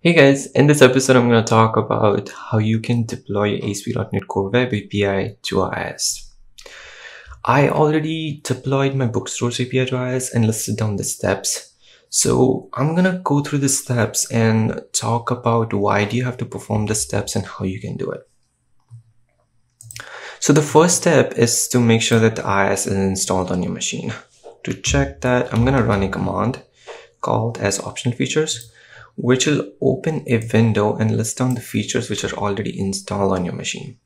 Hey guys, in this episode I'm going to talk about how you can deploy ASP.NET Core Web API to IIS. I already deployed my bookstores API to IIS and listed down the steps. So I'm going to go through the steps and talk about why do you have to perform the steps and how you can do it. So the first step is to make sure that the IIS is installed on your machine. To check that, I'm going to run a command called as optionalfeatures which will open a window and list down the features which are already installed on your machine.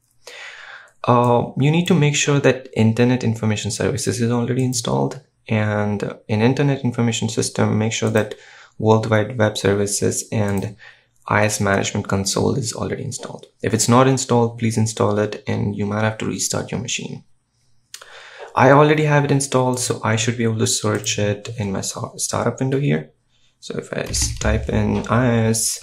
Uh, you need to make sure that Internet Information Services is already installed and in Internet Information System, make sure that World Wide Web Services and IIS Management Console is already installed. If it's not installed, please install it and you might have to restart your machine. I already have it installed, so I should be able to search it in my startup window here. So if I type in IIS,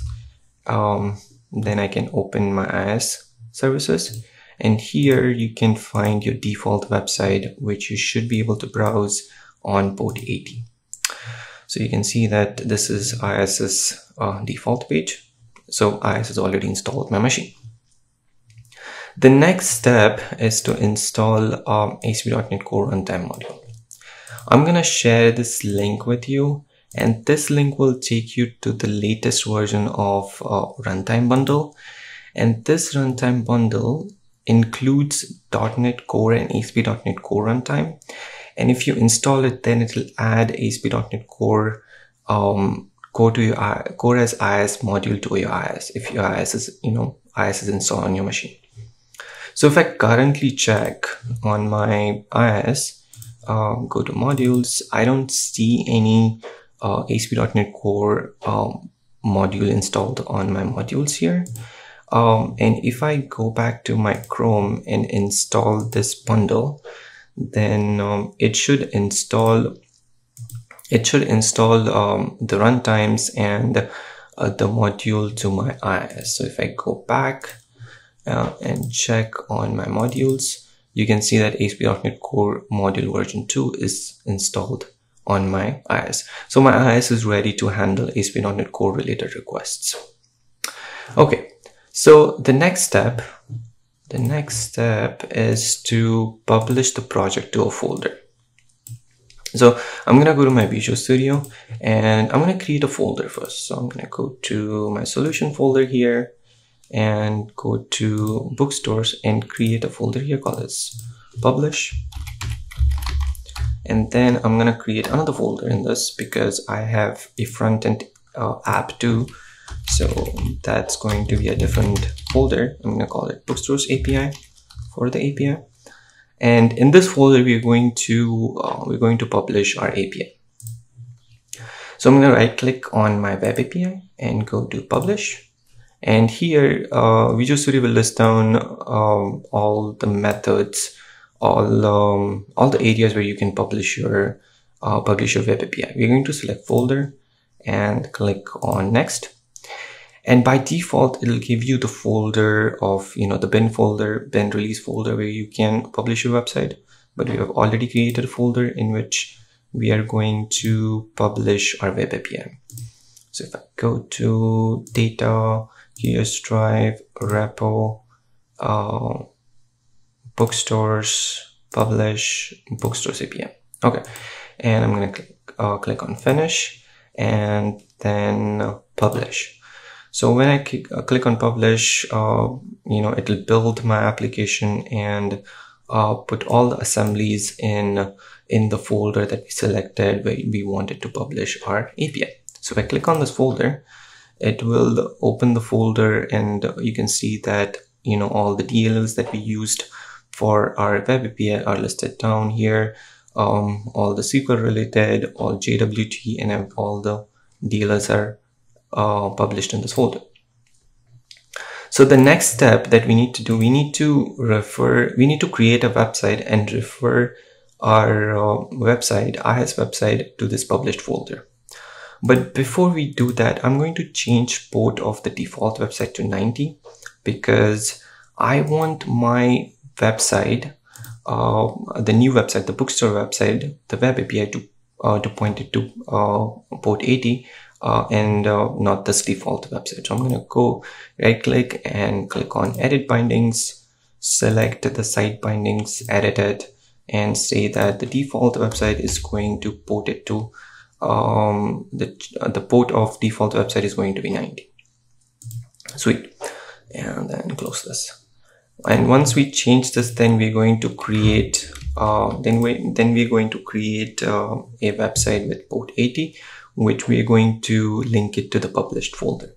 um, then I can open my IIS services. And here you can find your default website, which you should be able to browse on port 80. So you can see that this is IIS's uh, default page. So IIS is already installed my machine. The next step is to install um, ASP.NET Core Runtime module. I'm gonna share this link with you and this link will take you to the latest version of uh, runtime bundle. And this runtime bundle includes .NET Core and ASP.NET Core runtime. And if you install it then it will add ASP.NET Core um, Core to your Core as IIS module to your IIS if your IIS is you know IIS is installed on your machine. So if I currently check on my IIS um, go to modules I don't see any uh, ASP.NET Core um, module installed on my modules here. Um, and if I go back to my Chrome and install this bundle, then um, it should install it should install um, the runtimes and uh, the module to my IIS. So if I go back uh, and check on my modules, you can see that ASP.NET Core module version 2 is installed on my IIS. So my IIS is ready to handle ASP.NET Core related requests. Okay, so the next step, the next step is to publish the project to a folder. So I'm gonna go to my Visual Studio and I'm gonna create a folder first. So I'm gonna go to my solution folder here and go to bookstores and create a folder here called as publish and then I'm gonna create another folder in this because I have a front-end uh, app too. So that's going to be a different folder. I'm gonna call it bookstores API for the API and in this folder we're going to uh, we're going to publish our API so I'm gonna right click on my web API and go to publish. And here uh, Visual Studio will list down um, all the methods all um, all the areas where you can publish your uh, publish your web API. We're going to select folder and click on next. And by default, it'll give you the folder of, you know, the bin folder, bin release folder where you can publish your website. But we have already created a folder in which we are going to publish our web API. So if I go to data, here's drive, repo, uh, bookstores publish bookstores API. Okay, and I'm gonna click, uh, click on finish and then uh, publish. So when I click, uh, click on publish, uh, you know, it'll build my application and uh, put all the assemblies in in the folder that we selected where we wanted to publish our API. So if I click on this folder, it will open the folder and you can see that, you know, all the DLLs that we used for our web API are listed down here. Um, all the SQL related, all JWT and all the DLLs are uh, published in this folder. So the next step that we need to do, we need to refer, we need to create a website and refer our uh, website, IIS website to this published folder. But before we do that, I'm going to change port of the default website to 90 because I want my website, uh, the new website, the bookstore website, the web API to uh, to point it to uh, port 80. uh, and uh, not this default website. So I'm going to go right click and click on edit bindings, select the site bindings, edit it, and say that the default website is going to port it to um, the, the port of default website is going to be 90. Sweet. And then close this. And once we change this, then we're going to create, uh, then we then we're going to create uh, a website with port 80 which we are going to link it to the published folder.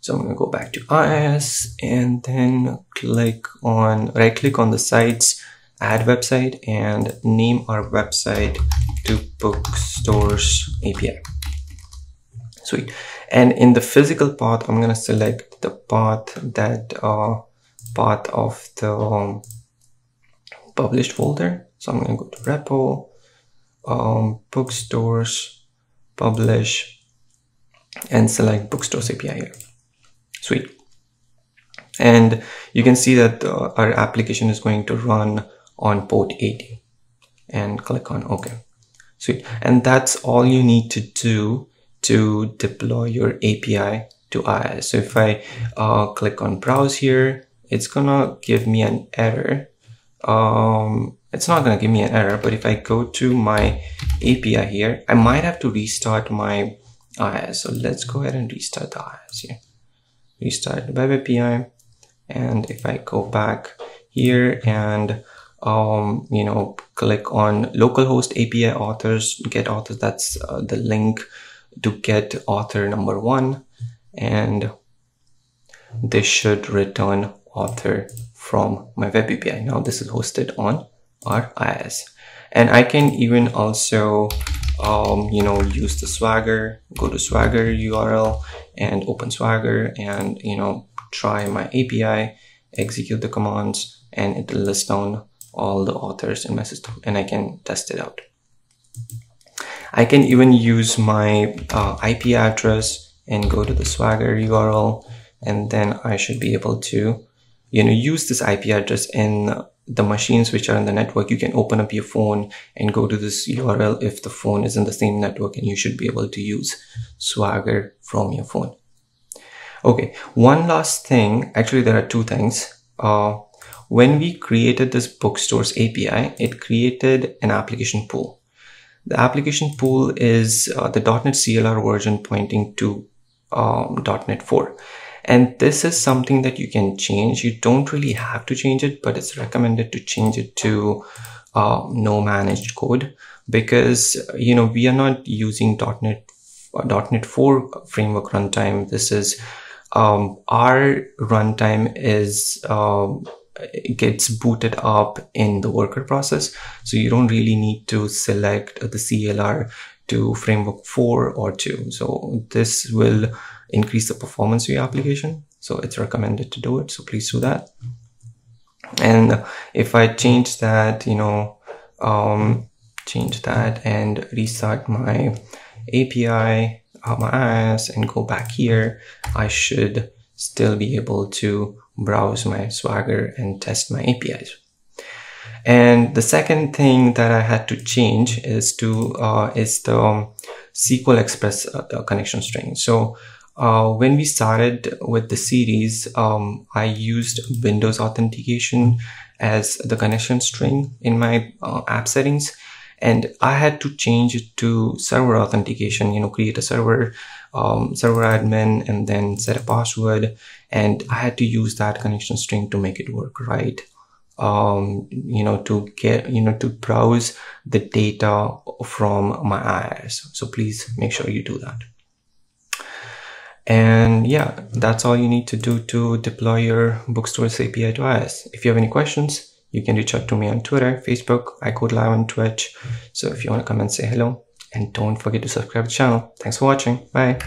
So I'm going to go back to IIS and then click on, right click on the sites, add website and name our website to bookstores API. Sweet. And in the physical path, I'm going to select the path that, uh, path of the published folder. So I'm going to go to repo, um, bookstores, publish, and select bookstores API here. Sweet. And you can see that uh, our application is going to run on port 80 and click on OK. Sweet. And that's all you need to do to deploy your API to IIS. So if I uh, click on browse here, it's gonna give me an error. Um, it's not gonna give me an error, but if I go to my API here, I might have to restart my IIS. So let's go ahead and restart the IIS here. Restart the web API. And if I go back here and um, you know, click on localhost API authors, get authors, that's uh, the link to get author number one. And this should return author from my web API. Now this is hosted on our IIS and I can even also um, you know use the swagger go to swagger URL and open swagger and you know try my API execute the commands and it will list down all the authors in my system and I can test it out I can even use my uh, IP address and go to the swagger URL and then I should be able to you know use this IP address in the machines which are in the network, you can open up your phone and go to this URL if the phone is in the same network and you should be able to use Swagger from your phone. Okay, one last thing, actually there are two things. Uh, when we created this bookstores API, it created an application pool. The application pool is uh, the .NET CLR version pointing to um, .NET 4 and this is something that you can change. You don't really have to change it but it's recommended to change it to uh, no managed code because you know we are not using .NET uh, .NET 4 framework runtime. This is um, our runtime is um, gets booted up in the worker process. So you don't really need to select the CLR to framework 4 or 2 so this will increase the performance of your application. So it's recommended to do it. So please do that. And if I change that, you know, um, change that and restart my API, uh, my IIS and go back here, I should still be able to browse my Swagger and test my APIs. And the second thing that I had to change is to uh, is the um, SQL Express uh, connection string. So uh, when we started with the series, um, I used Windows authentication as the connection string in my uh, app settings. And I had to change it to server authentication, you know, create a server, um, server admin, and then set a password. And I had to use that connection string to make it work right. Um, you know, to get, you know, to browse the data from my IIS. So please make sure you do that. And yeah, that's all you need to do to deploy your bookstores API to IIS. If you have any questions, you can reach out to me on Twitter, Facebook, I live on Twitch. So if you want to come and say hello, and don't forget to subscribe to the channel. Thanks for watching. Bye.